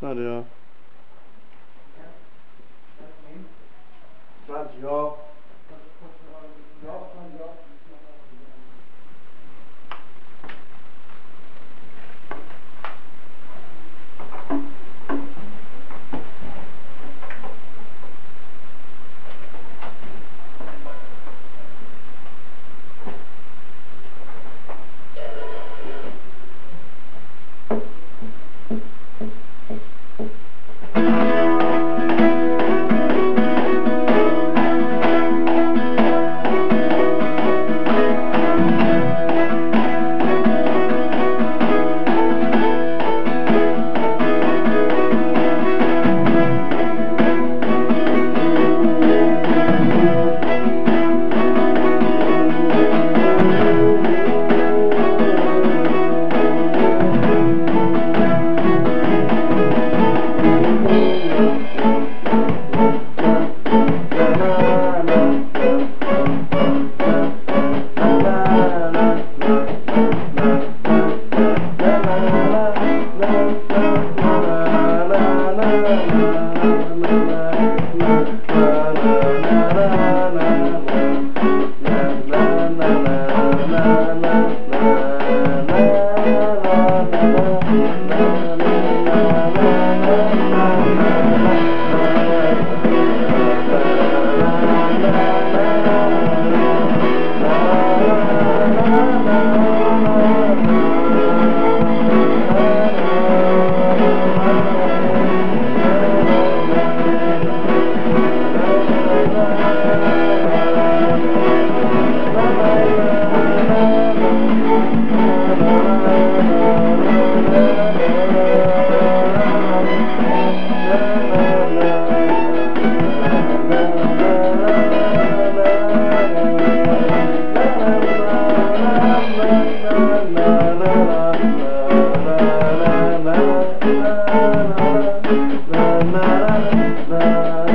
Tady. jo. Snad jo. Snad jo. la la la la la la la